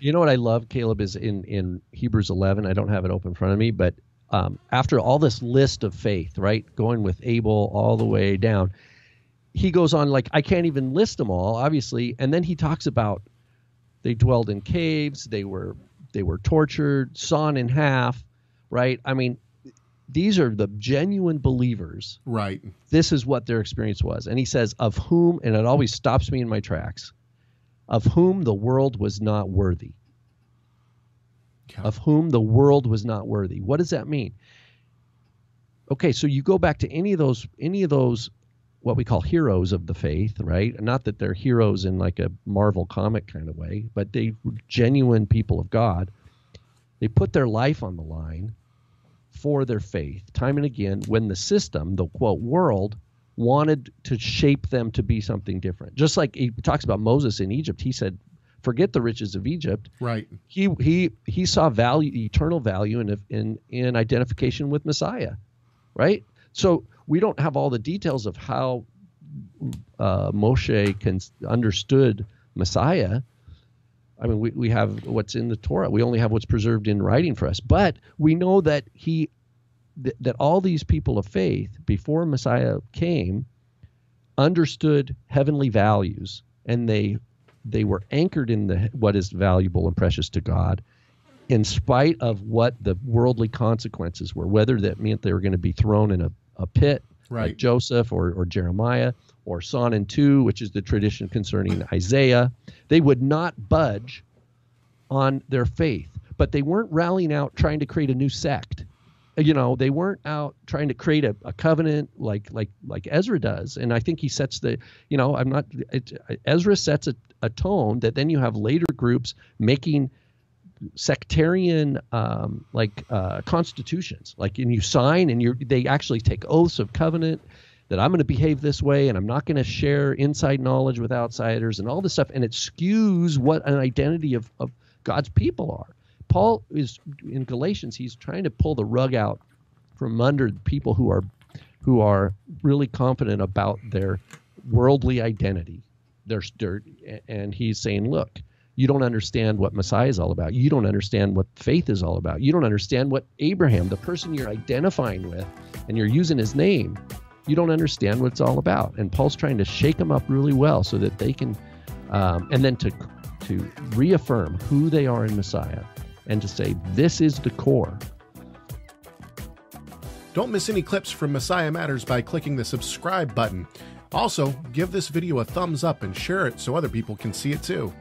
You know what I love, Caleb, is in in Hebrews 11. I don't have it open in front of me, but um, after all this list of faith, right, going with Abel all the way down, he goes on like I can't even list them all, obviously, and then he talks about they dwelled in caves, they were they were tortured, sawn in half, right? I mean, these are the genuine believers. Right. This is what their experience was. And he says, of whom, and it always stops me in my tracks, of whom the world was not worthy. Of whom the world was not worthy. What does that mean? Okay, so you go back to any of those any of those what we call heroes of the faith, right? Not that they're heroes in like a Marvel comic kind of way, but they were genuine people of God. They put their life on the line for their faith time and again when the system, the quote world, wanted to shape them to be something different. Just like he talks about Moses in Egypt, he said, "Forget the riches of Egypt." Right. He he he saw value, eternal value in in in identification with Messiah, right? So we don't have all the details of how uh, Moshe can understood Messiah. I mean, we, we have what's in the Torah. We only have what's preserved in writing for us. But we know that he th- that all these people of faith before Messiah came understood heavenly values and they they were anchored in the what is valuable and precious to God in spite of what the worldly consequences were whether that meant they were going to be thrown in a, a pit Right. like Joseph or, or Jeremiah or Son and 2 which is the tradition concerning Isaiah they would not budge on their faith but they weren't rallying out trying to create a new sect you know they weren't out trying to create a, a covenant like like like ezra does. And i think he sets the you know i'm not it, ezra sets a, a tone that then you have later groups making sectarian um, like uh, constitutions. Like and you sign and you they actually take oaths of covenant that i'm going to behave this way and i'm not going to share inside knowledge with outsiders and all this stuff. And it skews what an identity of, of god's people are paul is in galatians he's trying to pull the rug out from under people who are who are really confident about their worldly identity their, their and he's saying look you don't understand what Messiah is all about. You don't understand what faith is all about. You don't understand what Abraham, the person you're identifying with, and you're using his name, you don't understand what it's all about. And Paul's trying to shake them up really well so that they can, um, and then to to reaffirm who they are in Messiah, and to say this is the core. Don't miss any clips from Messiah Matters by clicking the subscribe button. Also, give this video a thumbs up and share it so other people can see it too.